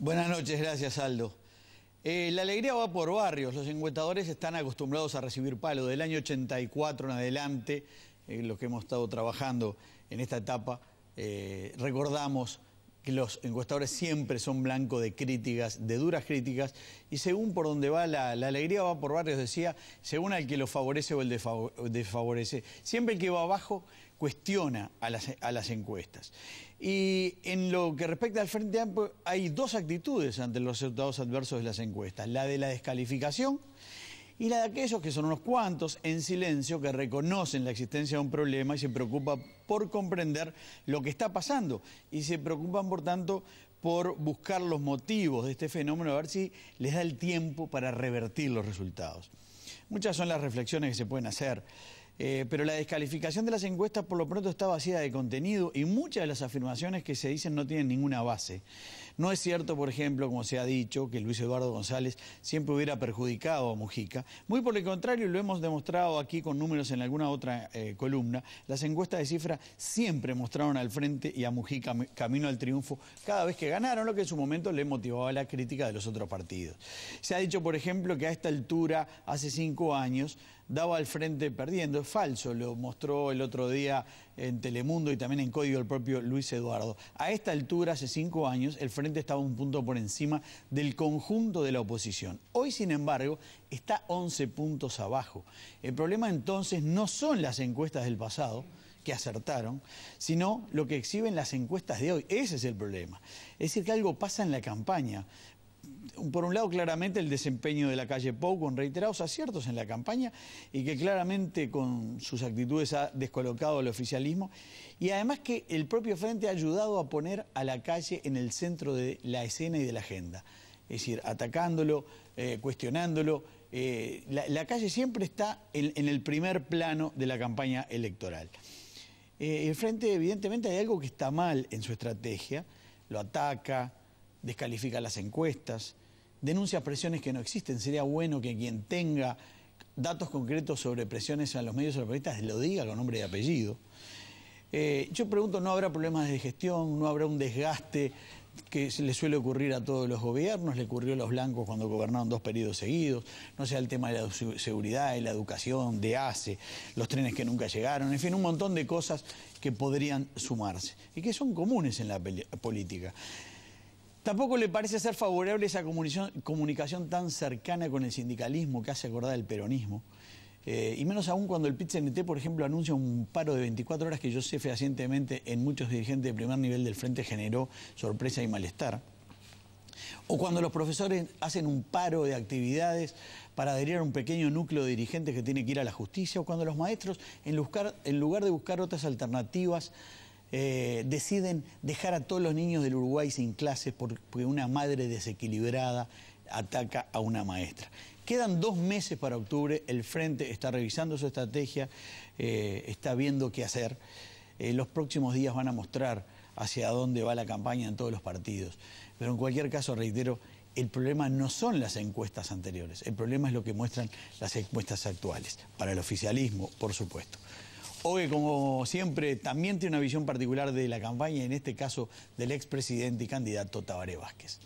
Buenas noches, gracias Aldo. Eh, la alegría va por barrios, los encuestadores están acostumbrados a recibir palo del año 84 en adelante, eh, lo que hemos estado trabajando en esta etapa, eh, recordamos que los encuestadores siempre son blanco de críticas, de duras críticas, y según por donde va la, alegría va por barrios, decía, según al que lo favorece o el desfavorece. Siempre el que va abajo cuestiona a las, a las encuestas. Y en lo que respecta al Frente Amplio, hay dos actitudes ante los resultados adversos de las encuestas. La de la descalificación y la de aquellos que son unos cuantos en silencio que reconocen la existencia de un problema y se preocupan por comprender lo que está pasando y se preocupan, por tanto, por buscar los motivos de este fenómeno, a ver si les da el tiempo para revertir los resultados. Muchas son las reflexiones que se pueden hacer. Eh, pero la descalificación de las encuestas por lo pronto está vacía de contenido y muchas de las afirmaciones que se dicen no tienen ninguna base. No es cierto, por ejemplo, como se ha dicho, que Luis Eduardo González siempre hubiera perjudicado a Mujica. Muy por el contrario, lo hemos demostrado aquí con números en alguna otra eh, columna. Las encuestas de cifra siempre mostraron al frente y a Mujica camino al triunfo cada vez que ganaron, lo que en su momento le motivaba la crítica de los otros partidos. Se ha dicho, por ejemplo, que a esta altura, hace cinco años, daba al frente perdiendo. Es falso, lo mostró el otro día en Telemundo y también en Código el propio Luis Eduardo. A esta altura, hace cinco años, el frente estaba un punto por encima del conjunto de la oposición. Hoy, sin embargo, está 11 puntos abajo. El problema entonces no son las encuestas del pasado, que acertaron, sino lo que exhiben las encuestas de hoy. Ese es el problema. Es decir, que algo pasa en la campaña por un lado, claramente el desempeño de la calle Pou con reiterados aciertos en la campaña y que claramente con sus actitudes ha descolocado al oficialismo. Y además que el propio Frente ha ayudado a poner a la calle en el centro de la escena y de la agenda. Es decir, atacándolo, eh, cuestionándolo. Eh, la, calle siempre está en, el primer plano de la campaña electoral. Eh, el Frente, evidentemente, hay algo que está mal en su estrategia. Lo ataca, descalifica las encuestas, denuncia presiones que no existen. Sería bueno que quien tenga datos concretos sobre presiones a los medios periodistas lo diga con nombre y apellido. Eh, yo pregunto, ¿no habrá problemas de gestión? ¿No habrá un desgaste que le suele ocurrir a todos los gobiernos? Le ocurrió a los blancos cuando gobernaron dos periodos seguidos. No sea el tema de la seguridad, de la educación, de ACE, los trenes que nunca llegaron, en fin, un montón de cosas que podrían sumarse y que son comunes en la política. Tampoco le parece ser favorable esa comunicación, tan cercana con el sindicalismo que hace acordar el peronismo. Eh, y menos aún cuando el pit por ejemplo, anuncia un paro de 24 horas que yo sé fehacientemente en muchos dirigentes de primer nivel del frente generó sorpresa y malestar. O cuando los profesores hacen un paro de actividades para adherir a un pequeño núcleo de dirigentes que tiene que ir a la justicia, o cuando los maestros, en lugar de buscar otras alternativas, eh, deciden dejar a todos los niños del Uruguay sin clases porque una madre desequilibrada ataca a una maestra. Quedan dos meses para octubre, el Frente está revisando su estrategia, eh, está viendo qué hacer. Eh, los próximos días van a mostrar hacia dónde va la campaña en todos los partidos. Pero en cualquier caso, reitero, el problema no son las encuestas anteriores, el problema es lo que muestran las encuestas actuales, para el oficialismo, por supuesto. Hoy, como siempre, también tiene una visión particular de la campaña, en este caso del expresidente y candidato Tabaré Vázquez.